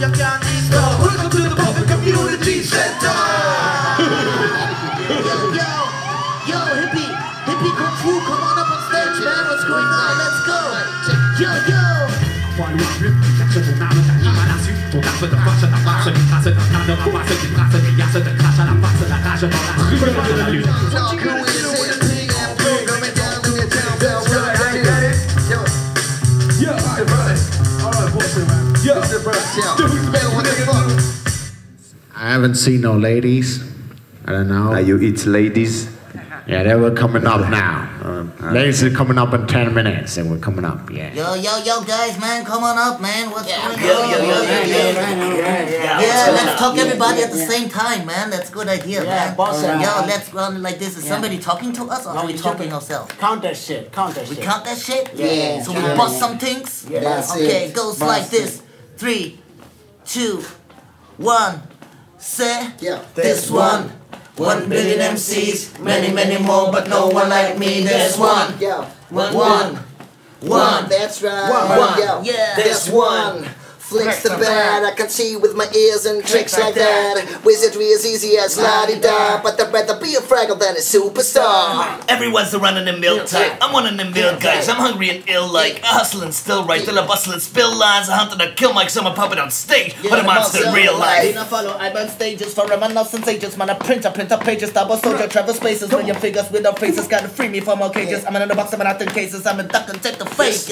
your Chinese store. Welcome to the Puppet Community Center. yo, yo, yo, hippie, Hippocampe Fou, come on up on stage. What's going on? Let's go. Yo, yo. I haven't seen no ladies. I don't know. Are you it's ladies? Yeah, they were coming up now. Um, ladies are coming up in 10 minutes. They were coming up, yeah. Yo, yo, yo, guys, man, come on up, man. What's going on? Yo, yo, yo, yo, yo. Yeah, let's talk everybody at the same time, man. That's a good idea, Yeah, man. boss, Yo, uh, let's run like this. Is somebody talking to us or are we talking ourselves? Count that shit. Count that We shit. count that shit? Yeah. So we Yeah. bust some things? Yeah. That's Okay, it. it goes Bust like it. this. Three, two, one. Say Yeah. this one. One billion MCs, many, many more, but no one like me. There's one. Yeah. One, one, one. That's right. One, one. Yeah. Yeah. This one. Flicks the bat, I can see with my ears and tricks like that. Wizardry is easy as la di da, but I'd rather be a fraggle than a superstar. Everyone's a running and mill type. I'm one of them bill guys. I'm hungry and ill like. I hustle and still right. Till I bustle and spill lines. I hunted a kill Mike, so I'm a puppet on stage. But a monster in real life. I follow, I burn stages for a man of sensations, man. I print, I print up pages, double soldier, travel spaces, million figures with no faces, gotta free me from all cages. I'm in the box, I'm in out cases, I'm in duck and take the fakers.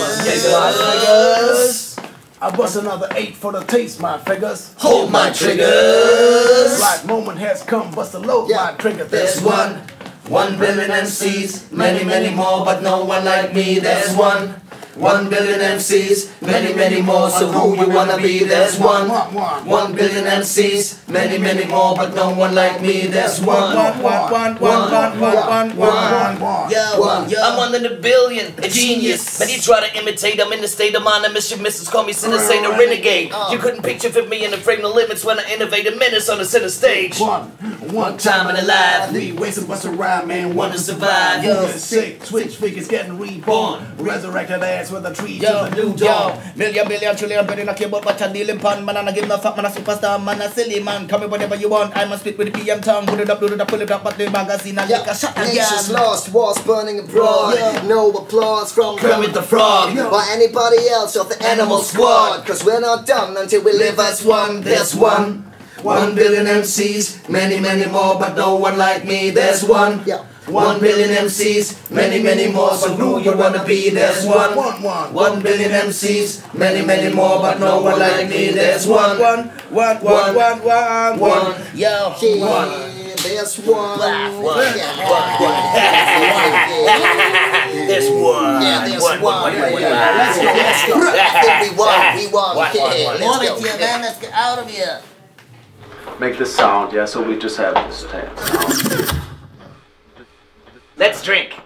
I bust another eight for the taste, my figures. Hold my triggers. Right moment has come, bust a load, my trigger. There's one, one billion MCs, many, many more, but no one like me. There's one, one billion MCs, many, many more. So who you wanna be? There's one, one billion MCs, many, many more, but no one like me. There's one, One, one, one, one, one, one, one, one, one. Yo, yo. I'm one in a billion, a genius. Many try to imitate, I'm in the state of mind. A mischief missus call me sinister, a renegade. Uh. You couldn't picture fit me in the frame, no limits when I innovate a menace on the center stage. One, one time in the life. Lee Wason bust a rhyme, man. One to survive. Yo, sick, switch figures getting reborn. Resurrected ass with a tree Yo, the new dawn. million, billion, trillion, billion, I care about what dealing pun. Man, I give no fuck, man, a superstar, man, a silly man. Call me whatever you want, I must speak with the PM tongue. Put it up, put it up, pull it up, but the magazine, I Yeah. a shot Nations lost, wars burning abroad. Yeah. No applause from Kermit the Frog. or anybody else of the animal squad. Cause we're not done until we live as one. There's one. One billion MCs, many, many more, but no one like me. There's one. Yeah. One billion MCs, many, many more. So who you wanna be? There's one. One, one. One billion MCs, many, many more, but no one like me. There's one. One, one, one, one, one, One. Yo. Yeah, there's one. One. Yeah. There's one. Yeah, there's One, one. one, one, one, Yeah, one. Let's go, let's go. I think we won, we won. One, one, Yeah, one. let's More go. it here, man. Let's get out of here. Make the sound, yeah, so we just have this sound. Let's drink.